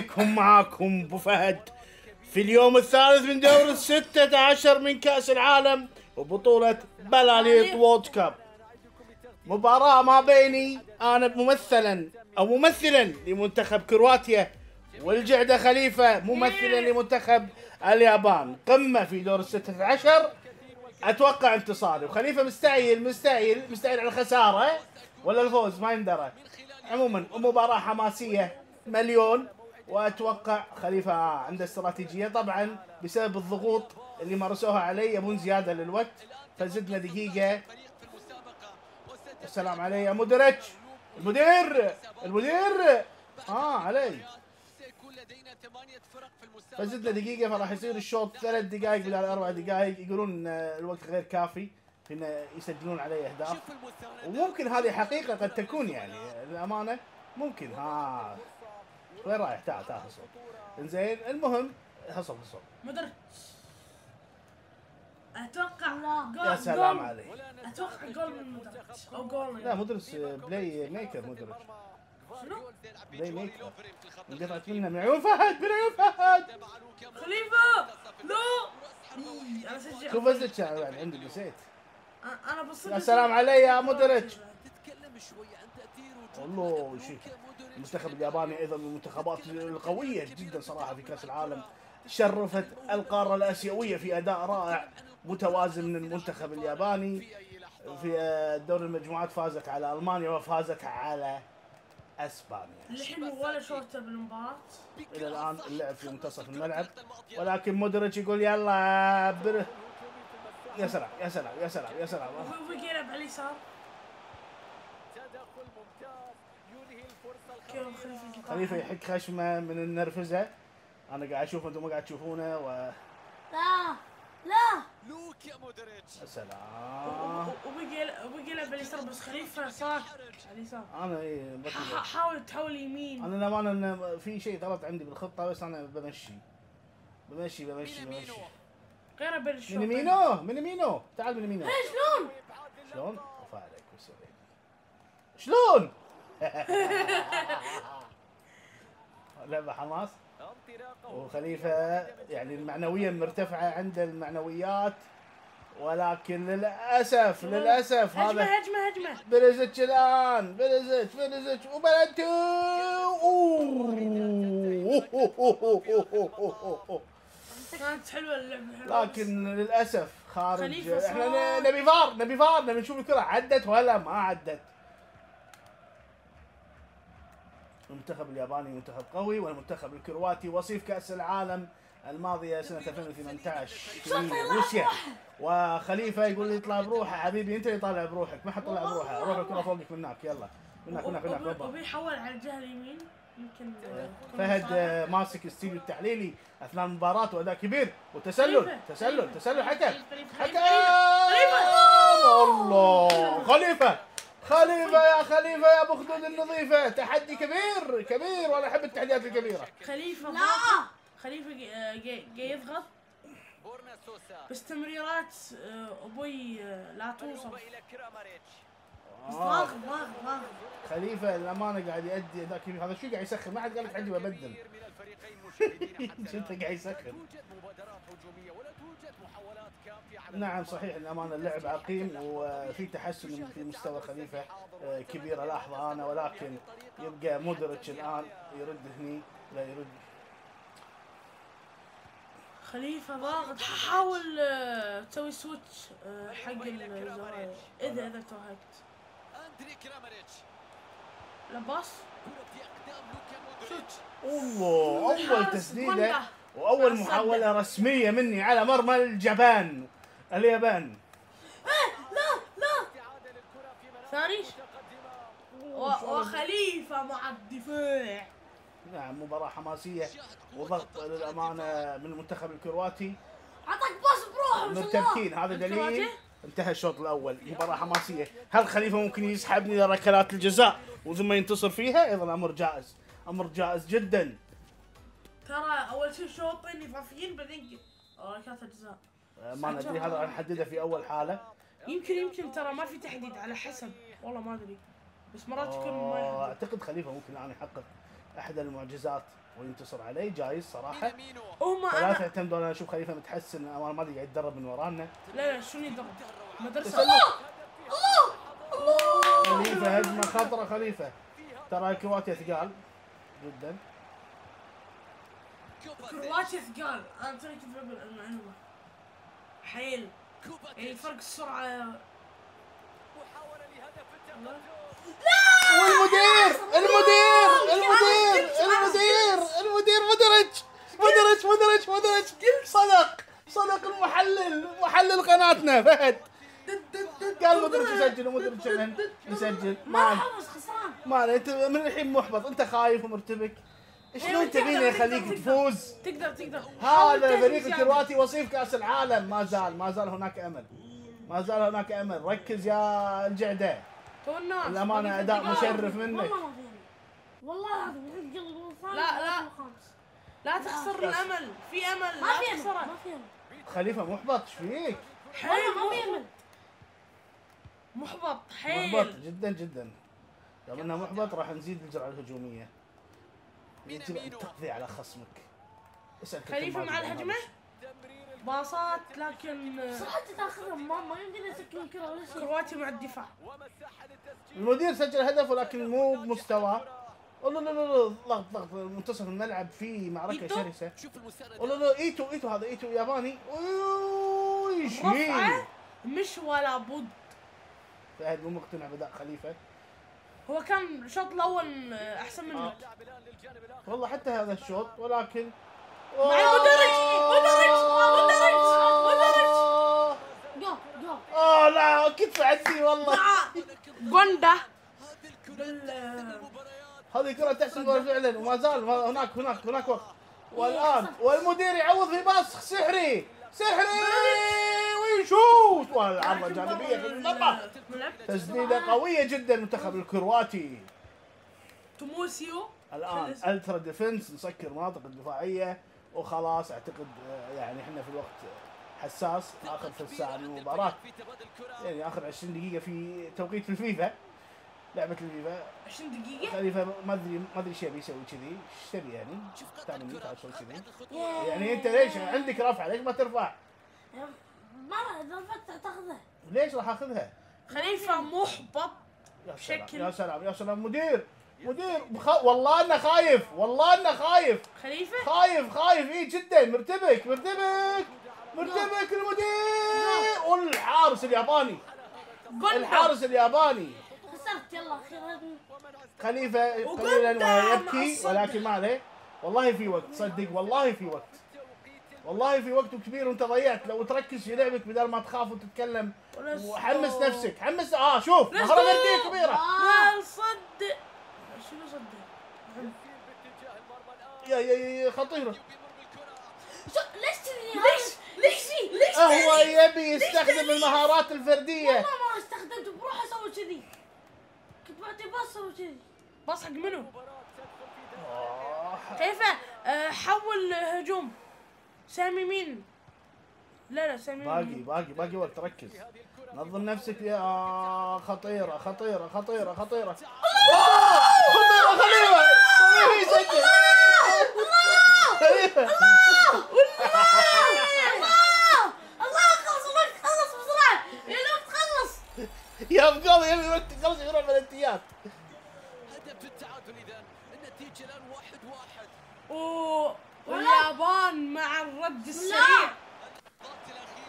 عليكم معاكم أبو فهد. في اليوم الثالث من دور الستة عشر من كأس العالم وبطولة بلاليط وورد كاب مباراة ما بيني أنا ممثلا أو ممثلا لمنتخب كرواتيا والجعدة خليفة ممثلا لمنتخب اليابان. قمة في دور الستة عشر. أتوقع انتصاري وخليفة مستعيل مستعيل مستعيل على الخسارة. ولا الفوز ما يندرى. عموما مباراة حماسية مليون. وأتوقع خليفة عنده استراتيجية. طبعا بسبب الضغوط اللي مارسوها علي يبون زياده للوقت فزدنا دقيقة. السلام علي. يا مدرج. المدير. المدير. آه علي. فزدنا دقيقة فراح يصير الشوط ثلاث دقائق بدل أربع دقائق. يقولون آه، الوقت غير كافي في يسجلون علي أهداف. وممكن هذه حقيقة قد تكون يعني للأمانة ممكن. ها وين رايح؟ تعال تعال حصل إنزين المهم حصل حصل مدرج أتوقع جول يا سلام جول. عليك. أتوقع جول من مدرج أو جول لا مدرس بلاي ميكر مدرج شنو؟ بلاي ميكر. انقطعت منه من عيون فهد من عيون فهد. خليفة! لا إي، أنا سجلت. شوف ازلك يعني عندي نسيت. أنا- أنا بصدق يا سلام علي يا مدرج. والله شيء المنتخب الياباني أيضا من المنتخبات القوية جدا صراحة في كأس العالم. شرفت القارة الآسيوية في أداء رائع متوازن من المنتخب الياباني. في دور المجموعات فازت على ألمانيا وفازت على إسبانيا. الحين ولا شوطه بالمباراة. إلى الآن اللعب في منتصف الملعب. ولكن مودريتش يقول يلا. يا سلام يا سلام يا سلام يا سلام. وفي يلعب على اليسار خليفة يحك خشمة من النرفزة. أنا قاعد أشوف أنتم ما قاعد تشوفونه و لا لا. لوك يا مودريتش. السلام وبقي وبقي يلعب على اليسار بس خليفة صار. اليسار أنا اي حاول تحول يمين. أنا للامانه انه في شيء غلط عندي بالخطة بس أنا بمشي. بمشي بمشي بمشي. غير بين الشوطين من يمينه من يمينه تعال من يمينه شلون؟ شلون؟ وفا عليك وسوري شلون؟ لعبة حماس. وخليفة يعني المعنوية مرتفعة عند المعنويات ولكن للأسف للأسف هجمة هذا هجمة هجمة. بريزيتش الآن بريزيتش بريزيتش وبلنتو أوه. كانت حلوة اللعبة لكن للأسف خارج إحنا نبي فار نبي فار نبي نشوف الكرة. عدت ولا ما عدت؟ المنتخب الياباني منتخب قوي والمنتخب الكرواتي وصيف كأس العالم الماضيه سنة 2018 في روسيا. وخليفة يقول لي اطلع بروحه. حبيبي أنت اللي طالع بروحك ما حد طلع بروحه. روح الكره فوقك من هناك. يلا. من هناك من هناك من هناك وبي- بالضبط. وبي حول على الجهة اليمين. يمكن تكون فهد ماسك الاستديو التحليلي أثناء المباراة وأداء كبير. وتسلل خليفة. تسلل خليفة. تسلل. حكم. خليفة. حكم. خليفة. الله خليفة. خليفة يا خليفة يا أبو خدود النظيفة. تحدي كبير كبير وأنا أحب التحديات الكبيرة. خليفة لا. خليفة جاي- يضغط آه، أبوي آه، لا توصل خليفة الأمانة قاعد يؤدي اداء كبير هذا شو قاعد يسخن؟ ما حد قال لك عندي ببدل. شفته. قاعد يسخن؟ نعم. صحيح الأمانة اللعب عقيم وفي تحسن في مستوى خليفة آه، كبير. الاحظه أنا ولكن يبقى مودريتش الآن يرد هني لا يرد. خليفة ضاغط حاول آه، تسوي switch آه، حق إذا إذا توهقت. اندري كراماريتش. لا pass كرة في أقدام لوكا مودريتش. أوه أول تسديدة. وأول. محاولة رسمية مني على مرمى الجبان. اليابان. في مناطق ثاني متقدمة و- وخليفة مع الدفاع نعم مباراة حماسية. وضغط للأمانة من المنتخب الكرواتي. عطاك باص بروحه الله. مرتبكين هذا دليل؟ انتهى الشوط الأول. مباراة حماسية. هل خليفة ممكن يسحبني لركلات الجزاء وثم ينتصر فيها؟ أيضا أمر جائز. أمر جائز جدا. ترى أول شيء شوطين اضافيين بعدين آه، ركلات الجزاء. آه، ما ندري. هذا راح نحدده في أول حالة. يمكن يمكن ترى ما في تحديد على حسب والله ما أدري. بس مرات يكون ما آه، يحدد أعتقد خليفة ممكن الآن يحقق أحد المعجزات. وينتصر عليه جايز صراحة. هم ثلاثة أنا يعتمدون أنا أشوف خليفة متحسن امام الماضي قاعد يتدرب من ورانا. لا لا شنو يدرب؟ مدرسة. تسلل خليفة هجمة خطره خليفة. ترى كرواتيا ثقال جدا. كرواتيا ثقال. أنا توني كنت بقول المعلومه حيل. يعني فرق السرعة. محاولة لهدف التقدم. والمدير! المدير المدير! المدير! المدير مدرج مدرج مدرج مدرج صدق؟ صدق المحلل محلل قناتنا فهد. قال مدرج يسجل؟ ومدرج يسجل؟ ما ما حفظ خسران. ما أنت من الحين محبط. أنت خايف ومرتبك. شلون إيه، تبيني يخليك تفوز؟ تقدر تقدر. هذا فريق. الكرواتي وصيف كأس العالم. ما زال ما زال هناك أمل. ما زال هناك أمل. ركز يا الجعدة. الأمانة أداء. مشرف منك. والله العظيم لا، لا. لا تخسر الأمل. في أمل. ما لا في أمل ما في أمل. خليفة محبط إيش فيك؟ حيل والله ما في أمل. محبط. محبط حيل. جدا جدا. يوم إنه محبط راح نزيد الجرعة الهجومية. يجب أن تقضي على خصمك. اسأل خليفة مع الهجمة؟ باصات لكن صراحة تاخذها ما ما يمدينا يسكن الكرة ولا شيء. كرواتيا مع الدفاع. المدير سجل هدف ولكن مو بمستواه لا لا لا لا ضغط ضغط منتصف الملعب في معركة إيتو؟ شرسة. شوف المساندة. لا لا إيتو إيتو هذا. إيتو ياباني. رفعة؟ شيء مش ولا بد. فهد مو مقتنع بداء خليفة. هو كان الشوط الأول آه، أحسن منه. آه. والله حتى هذا الشوط ولكن مع المدرج! مدرج! مدرج! مدرج! جو جو آه لا كتف عندي والله؟ مع جوندا. هذه تحسن جول فعلا وما زال هناك هناك هناك وقت. والآن والمدير يعوض في pass سحري. سحري ويشوت والعرضة جانبية في المرمى. الملعب تسديدة قوية جدا المنتخب الكرواتي. تومياسو الآن ultra defense نسكر المناطق الدفاعية. وخلاص أعتقد آه، يعني إحنا في الوقت حساس. آخر ثلث ساعة من الكرة. يعني آخر 20 دقيقة في توقيت في الفيفا. لعبة الفيفا. 20 دقيقة؟ خليفه ما أدري ما أدري إيش يبي يسوي كذي. إيش تبي يعني؟ شوف تعال مني الكرة تعال سوي كذي. يعني أنت ليش عندك رفعه ليش ما ترفع؟ ما إذا رفعت تأخذها. ليش راح أخذها؟ خليفة محبط يا سلام بشكل- يا سلام يا سلام. مدير مدير بخ... والله انه خايف والله انه خايف. خليفة؟ خايف خايف. اي جدا. مرتبك مرتبك مرتبك المدير. والحارس الياباني. الحارس الياباني. يلا أخيرا خليفة قليلا ويبكي الصدر. ولكن ما عليه. والله في وقت صدق والله في وقت. والله في وقت كبير وانت ضيعت. لو تركز في لعبك بدل ما تخاف وتتكلم وحمس. نفسك. حمس آه شوف مهارة go. فردية كبيرة. ما صد شنو صد باتجاه المرمى الآن يا يا يا خطيرة. ليش ليش؟ ليش ليش هو يبي يستخدم المهارات الفردية. والله ما استخدمت بروح أسوي كذي. بعطي باص حق منو؟ آه. كيف؟ آه، حول هجوم. سامي مين؟ لا لا سامي باقي مين؟ باقي باقي وقت ركز. نظم نفسك يا خطيرة خطيرة خطيرة خطيرة. خطيرة خليفه خليفه يسجل؟ خليفه الله الله خلص الوقت خلص بسرعة يا الوقت خلص يا مقاضي يبي وقت خلص يروح بلنتيات هدف التعادل إذا. النتيجة الآن واحد واحد. و... واليابان مع الرد السريع.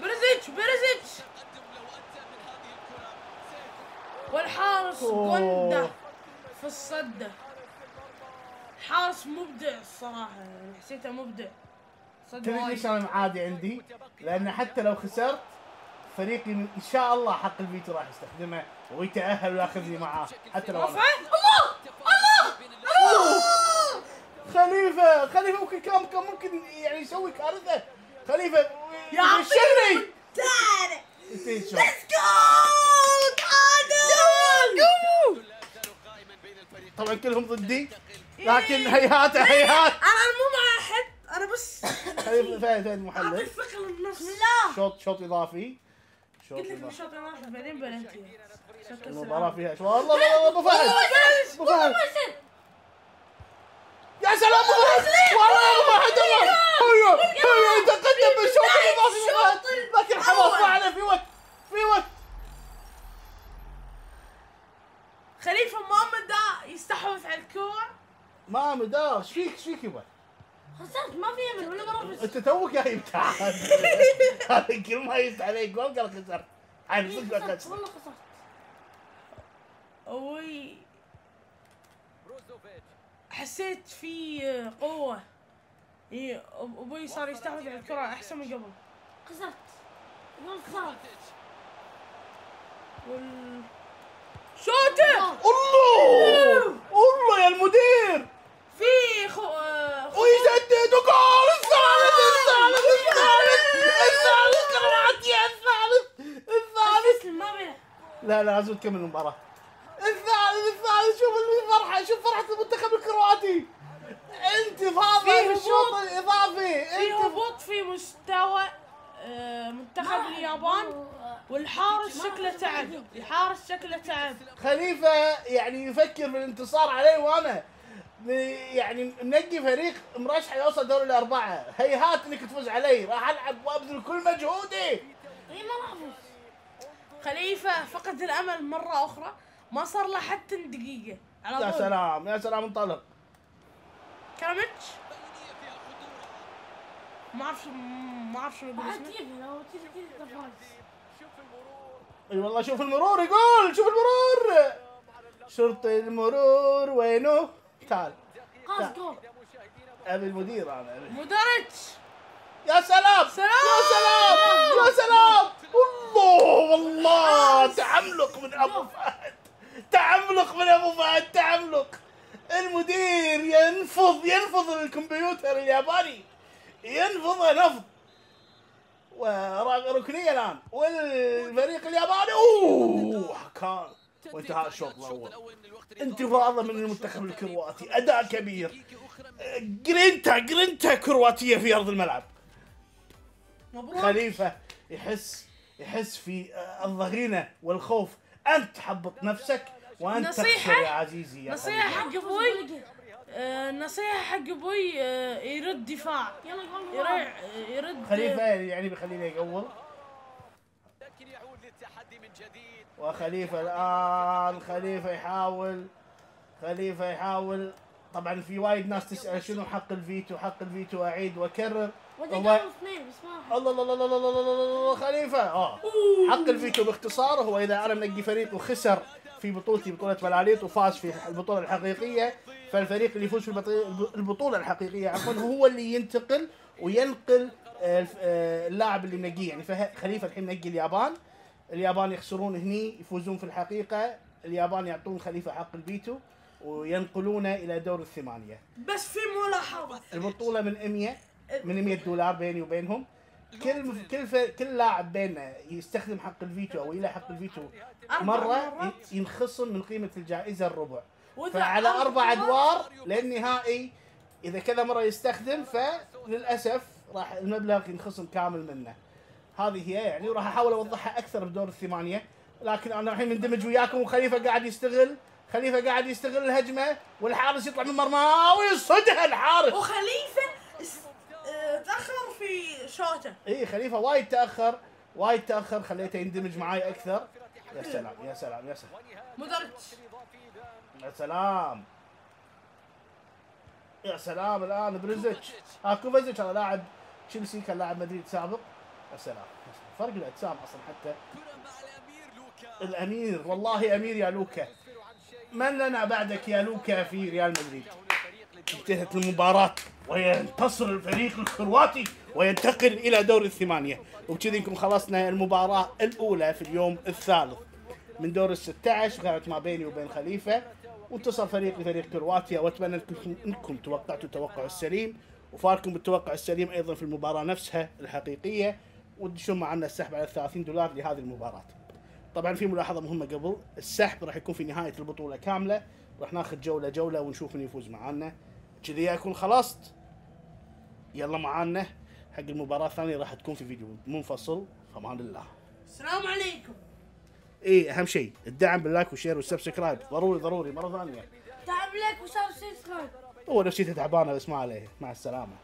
بريزيتش بريزيتش الكرة. سيكون. والحارس. جوندا في الصدة حارس مبدع الصراحة يعني حسيته مبدع. تدري. ليش أنا عادي عندي؟ لأن حتى لو خسرت فريقي إن شاء الله حق الفيتو راح يستخدمه ويتأهل ويأخذني معاه. حتى لو. رفع بين اللاعبين. خليفة! خليفة ممكن كان كان ممكن يعني يسوي كارثة؟ خليفة تعال ينتهي الشوط. جو طبعا كلهم ضدي لكن هيهات هيهات! أنا مو مع أحد. أنا بس خليفة فهد فهد محلل الثقة للنص شوط شوط إضافي. قلت لك اضافي بالشوط الآخر بعدين بلنتي. المباراه فيها شوط والله والله ابو فهد. ابو فهد. سلام ابو فهد. والله يا ابو فهد الله هيا هيا يتقدم بالشوط الاضافي ابو فهد. لكن حماس ما عليه. في وقت في وقت. خليفة ما قام يستحوذ على الكورة. ما مدار إيش فيك إيش فيك يبا خسرت ما في أمل ولا برفس أنت توك جايب تعال هذا كل ما يفتح عليك جول قال خسرت. عاد صدق خسرت. خسرت؟ والله خسرت. وي بروزوفيتش حسيت في قوة. اي أبوي صار يستحوذ على الكرة أحسن من قبل. خسرت. والله خسرت. وال شوته! الله! الله يا المدير. لا لا لازم تكمل المباراة الثالث الثالث شوف الفرحة شوف فرحة المنتخب الكرواتي انتفاضة فيه الهبوط شوط. الإضافي في انت هبوط في مستوى منتخب اليابان والحارس شكله تعب الحارس شكله تعب خليفة يعني يفكر بالانتصار علي وأنا يعني منقي فريق مرشح يوصل دوري الأربعة. هيهات إنك تفوز علي راح ألعب وأبذل كل مجهودي. إي ما راح أفوز. خليفة فقد الأمل مرة أخرى. ما صار له حتى دقيقة. على يا طول. سلام يا سلام انطلق. كراميتش؟ ما أعرف شو- ما أعرف شنو أقول اسمه. أي والله شوف المرور يقول شوف المرور. شرطي المرور وينه؟ تعال جول أبي المدير أنا. مودريتش يا سلام. سلام! يا سلام. يا سلام. الله والله. تعملق من أبو فهد. تعملق من أبو فهد. تعملق. المدير ينفض ينفض الكمبيوتر الياباني. ينفضه نفض. وركنيه الآن. والفريق الياباني. أوه كان. وانتهى الشوط الأول. انتفاضه من المنتخب الكرواتي. أداء كبير. grinta grinta كرواتية في أرض الملعب. مبروك. خليفة يحس يحس في آه، الضغينه والخوف. أنت تحبط نفسك وأنت نصيحة؟ تخسر يا عزيزي يا نصيحة خليفة. حق أبوي. آه، نصيحة حق أبوي آه، يرد دفاع. يرد يرد. خليفة يعني بيخلينا يقول لكن يعود للتحدي من جديد وخليفة الآن خليفة يحاول خليفة يحاول. طبعا في وايد ناس تسأل شنو حق الفيتو حق الفيتو ما راح الله الله الله الله الله الله الله خليفة. آه. حق الفيتو باختصار هو إذا أنا منقي فريق وخسر في بطولتي بطولة بلاليط وفاز في البطولة الحقيقية فالفريق اللي يفوز في البطولة الحقيقية عفوا هو اللي ينتقل وينقل آه، آه، اللاعب اللي منقيه. يعني فخليفه الحين منقي اليابان. اليابان يخسرون هني يفوزون في الحقيقة. اليابان يعطون خليفة حق الفيتو وينقلونه إلى دور الثمانية. بس في ملاحظة. البطولة من 100 من 100 دولار بيني وبينهم. كل كل. كل لاعب بيننا يستخدم حق الفيتو أو إلى حق الفيتو مرة ينخصم من قيمة الجائزة الربع. فعلى أربع أدوار للنهائي إذا كذا مرة يستخدم فللأسف راح المبلغ ينخصم كامل منه. هذه هي يعني وراح أحاول أوضحها أكثر بدور الثمانية. لكن أنا الحين مندمج وياكم وخليفة قاعد يستغل خليفة قاعد يستغل الهجمة والحارس يطلع من مرماه ويصدها الحارس. وخليفة اس- آه، تأخر في شوته. إي خليفة وايد تأخر وايد تأخر خليته يندمج معاي أكثر. يا سلام يا سلام يا سلام. مودريتش يا سلام. يا سلام الآن بريزيتش. ها كوفازيتش هذا لاعب تشيلسي كان لاعب مدريد سابق. يا سلام. فرق الأجسام أصلا حتى. الأمير والله أمير يا لوكا. من لنا بعدك يا لوكا في ريال مدريد؟ انتهت المباراة وينتصر الفريق الكرواتي وينتقل إلى دور الثمانية. وبكذا نكون خلصنا المباراة الأولى في اليوم الثالث. من دور ال 16 كانت ما بيني وبين خليفة وانتصر فريق لفريق كرواتيا. وأتمنى إنكم توقعتوا التوقع السليم. وفاركم بالتوقع السليم أيضا في المباراة نفسها الحقيقية. وتدشون معنا السحب على 30 دولار لهذه المباراة. طبعا في ملاحظة مهمة قبل السحب راح يكون في نهاية البطولة كاملة راح ناخذ جولة جولة ونشوف من يفوز معانا. كذي اكون خلصت يلا معانا. حق المباراة الثانية راح تكون في فيديو منفصل فمان الله. السلام عليكم. إيه أهم شيء الدعم بال like وال share وال subscribe. ضروري ضروري مرة ثانية. تعب لك وسوي subscribe. هو نفسيته تعبانه بس ما عليه. مع السلامة.